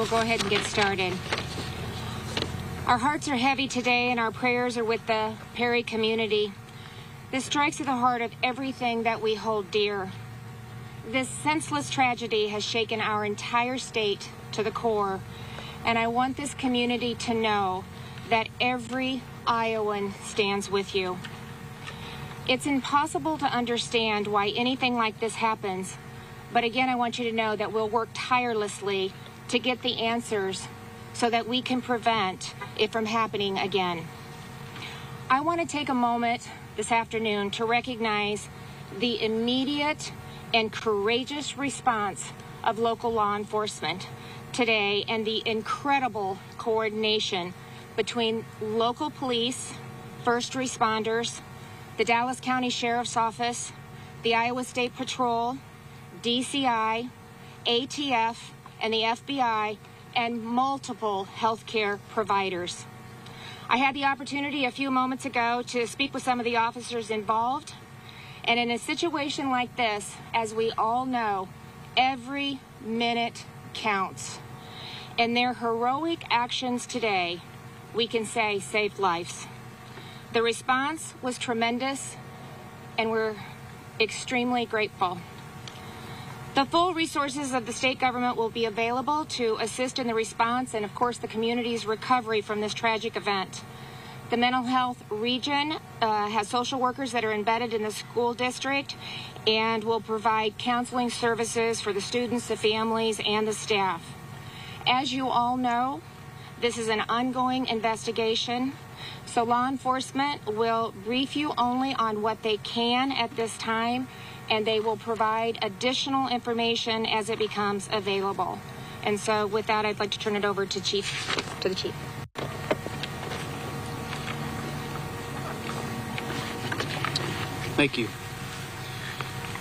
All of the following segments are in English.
we'll go ahead and get started. Our hearts are heavy today, and our prayers are with the Perry community. This strikes at the heart of everything that we hold dear. This senseless tragedy has shaken our entire state to the core, and I want this community to know that every Iowan stands with you. It's impossible to understand why anything like this happens, but again, I want you to know that we'll work tirelessly to get the answers so that we can prevent it from happening again. I want to take a moment this afternoon to recognize the immediate and courageous response of local law enforcement today and the incredible coordination between local police, first responders, the Dallas County Sheriff's Office, the Iowa State Patrol, DCI, ATF, and the FBI, and multiple healthcare providers. I had the opportunity a few moments ago to speak with some of the officers involved. And in a situation like this, as we all know, every minute counts. And their heroic actions today, we can say, saved lives. The response was tremendous, and we're extremely grateful. The full resources of the state government will be available to assist in the response and, of course, the community's recovery from this tragic event. The mental health region uh, has social workers that are embedded in the school district and will provide counseling services for the students, the families, and the staff. As you all know, this is an ongoing investigation, so law enforcement will brief you only on what they can at this time and they will provide additional information as it becomes available. And so with that, I'd like to turn it over to Chief, to the Chief. Thank you.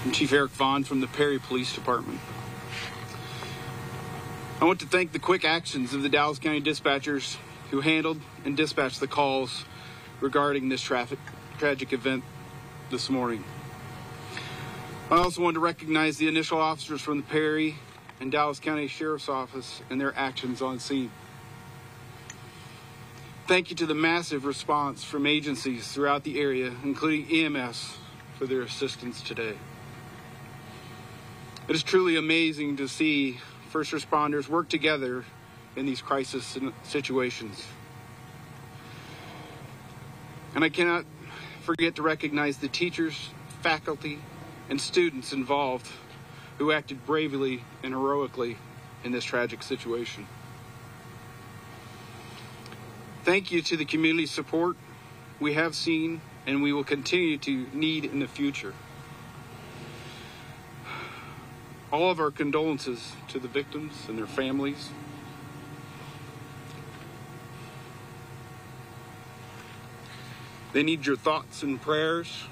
I'm Chief Eric Vaughn from the Perry Police Department. I want to thank the quick actions of the Dallas County dispatchers who handled and dispatched the calls regarding this traffic tragic event this morning. I also want to recognize the initial officers from the Perry and Dallas County Sheriff's Office and their actions on scene. Thank you to the massive response from agencies throughout the area, including EMS, for their assistance today. It is truly amazing to see first responders work together in these crisis situations. And I cannot forget to recognize the teachers, faculty, and students involved who acted bravely and heroically in this tragic situation. Thank you to the community support we have seen and we will continue to need in the future. All of our condolences to the victims and their families. They need your thoughts and prayers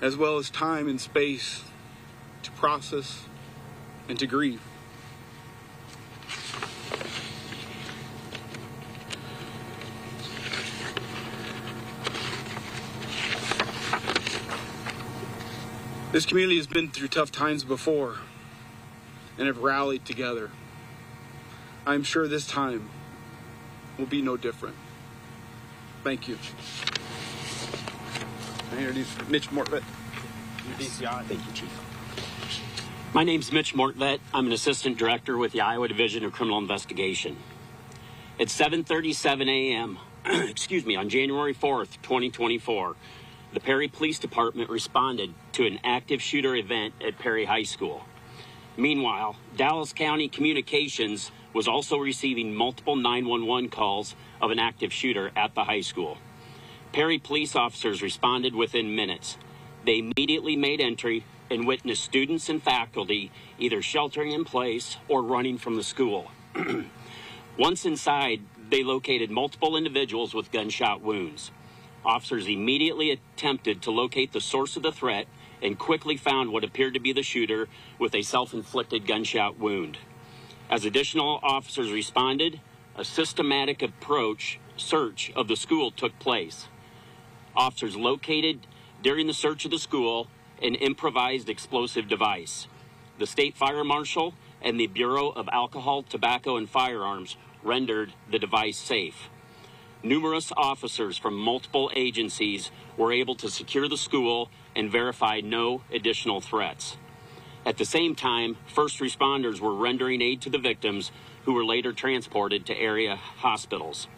as well as time and space to process and to grieve. This community has been through tough times before and have rallied together. I'm sure this time will be no different. Thank you. I introduce Mitch Mortvedt. DCI. Thank you, Chief. My name's Mitch Mortvedt. I'm an assistant director with the Iowa Division of Criminal Investigation. At 7:37 a.m., excuse me, on January 4th, 2024, the Perry Police Department responded to an active shooter event at Perry High School. Meanwhile, Dallas County Communications was also receiving multiple 911 calls of an active shooter at the high school. Perry police officers responded within minutes. They immediately made entry and witnessed students and faculty either sheltering in place or running from the school. Once inside, they located multiple individuals with gunshot wounds. Officers immediately attempted to locate the source of the threat and quickly found what appeared to be the shooter with a self inflicted gunshot wound. As additional officers responded, a systematic approach search of the school took place. Officers located during the search of the school an improvised explosive device. The state fire marshal and the Bureau of Alcohol, Tobacco, and Firearms rendered the device safe. Numerous officers from multiple agencies were able to secure the school and verify no additional threats. At the same time, first responders were rendering aid to the victims who were later transported to area hospitals.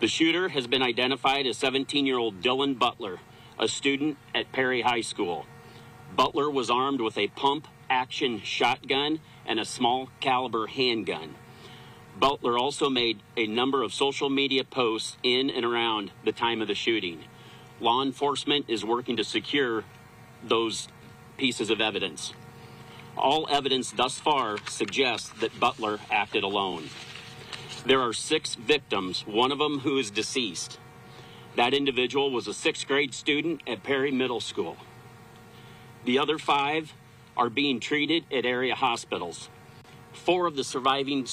The shooter has been identified as 17 year old Dylan Butler, a student at Perry High School. Butler was armed with a pump action shotgun and a small caliber handgun. Butler also made a number of social media posts in and around the time of the shooting. Law enforcement is working to secure those pieces of evidence. All evidence thus far suggests that Butler acted alone. There are six victims, one of them who is deceased. That individual was a sixth grade student at Perry Middle School. The other five are being treated at area hospitals. Four of the surviving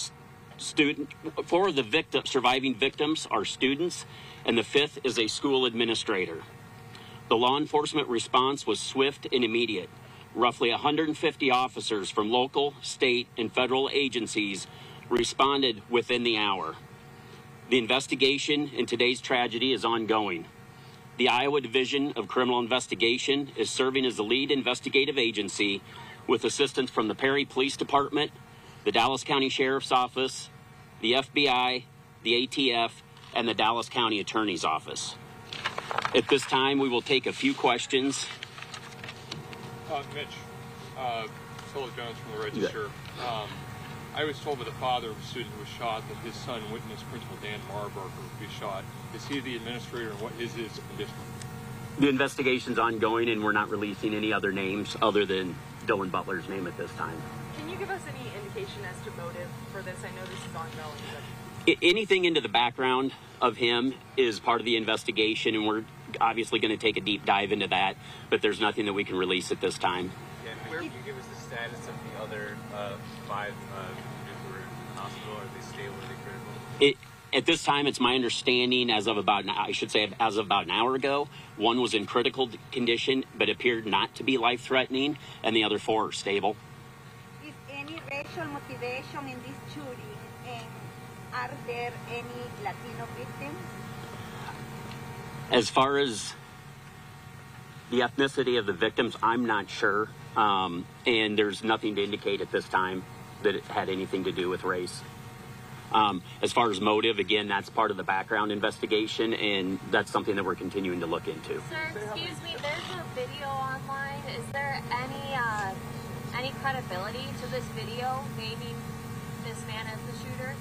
student, four of the victim, surviving victims are students, and the fifth is a school administrator. The law enforcement response was swift and immediate. Roughly 150 officers from local, state, and federal agencies responded within the hour. The investigation in today's tragedy is ongoing. The Iowa Division of Criminal Investigation is serving as the lead investigative agency with assistance from the Perry Police Department, the Dallas County Sheriff's Office, the FBI, the ATF, and the Dallas County Attorney's Office. At this time, we will take a few questions. Uh, Mitch, uh, Philip Joens from the Register. Um, I was told by the father of a student who was shot that his son witnessed Principal Dan Marburger be shot. Is he the administrator and what is his condition? The investigation's ongoing, and we're not releasing any other names other than Dylan Butler's name at this time. Can you give us any indication as to motive for this? I know this is ongoing, but I- anything into the background of him is part of the investigation, and we're obviously going to take a deep dive into that. But there's nothing that we can release at this time. Yeah, and can you give us the status of the other uh, five uh, who were in the hospital? Are they stable? Are they critical? It, at this time, it's my understanding, as of about I should say, as of about an hour ago, one was in critical condition but appeared not to be life threatening, and the other four are stable. Is any racial motivation in this shooting? And are there any Latino victims? As far as the ethnicity of the victims, I'm not sure, um, and there's nothing to indicate at this time that it had anything to do with race. Um, as far as motive, again, that's part of the background investigation, and that's something that we're continuing to look into. Sir, excuse me. There's a video online. Is there any uh, any credibility to this video? Maybe this man is the shooter.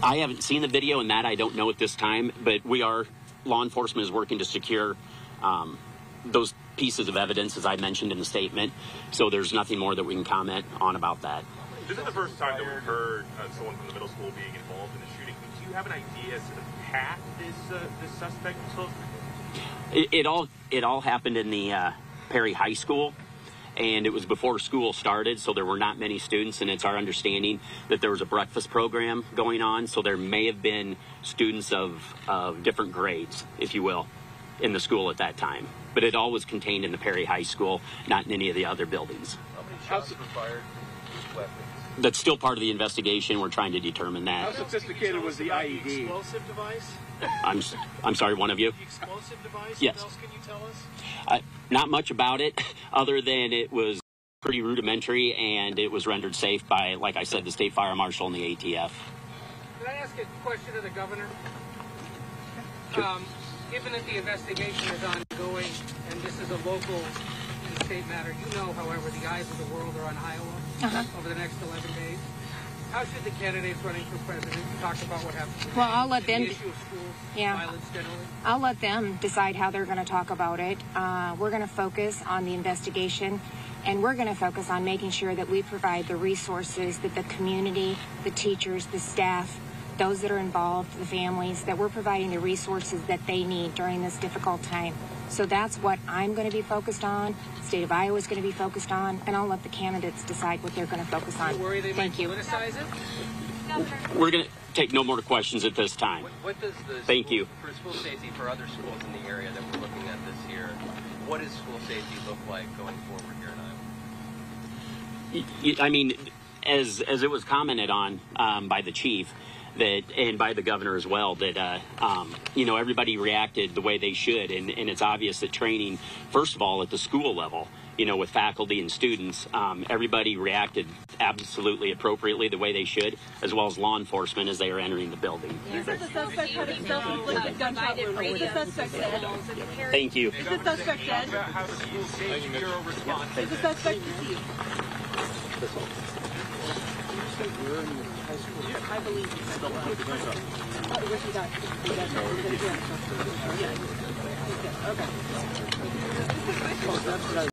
I haven't seen the video, and that I don't know at this time, but we are, law enforcement is working to secure um, those pieces of evidence, as I mentioned in the statement. So there's nothing more that we can comment on about that. This is the first time that we've heard uh, someone from the middle school being involved in the shooting. Do you have an idea as to the path this uh, this suspect took? It, it all it all happened in the uh, Perry High School, and it was before school started, so there were not many students. And it's our understanding that there was a breakfast program going on, so there may have been students of of different grades, if you will, in the school at that time. But it all was contained in the Perry High School, not in any of the other buildings. How many shots were fired? Weapons. That's still part of the investigation. We're trying to determine that. How sophisticated was the IED? explosive device? I'm s- I'm sorry, one of you. The explosive device? Yes. What else can you tell us? Uh, not much about it, other than it was pretty rudimentary and it was rendered safe by, like I said, the state fire marshal and the ATF. Can I ask a question to the governor? Um, given that the investigation is ongoing and this is a local and state matter, you know, however, the eyes of the world are on Iowa over the next 11 days. How should the candidates running for president talk about what happened? Well, I'll let them- The issue of schools Yeah. I'll let them decide how they're going to talk about it. Uh, we're going to focus on the investigation and we're going to focus on making sure that we provide the resources that the community, the teachers, the staff, those that are involved, the families, that we're providing the resources that they need during this difficult time. So that's what I'm going to be focused on. State of Iowa is going to be focused on, and I'll let the candidates decide what they're going to focus on. Worry they Thank might you. politicize it? Governor, We're going to take no more questions at this time. What, what does the Thank school, you. for school safety for other schools in the area that we're looking at this year? What does school safety look like going forward here in Iowa? I mean, as as it was commented on um, by the chief that and by the governor as well that uh, um, you know everybody reacted the way they should. And, and it's obvious that training first of all at the school level you know with faculty and students um, everybody reacted absolutely appropriately the way they should as well as law enforcement as they are entering the building. You said the suspect had a self-inflicted gunshot wound. Is the suspect dead? thank you. Is the suspect dead? How the school safety I believe you. Oh. Yeah. Okay.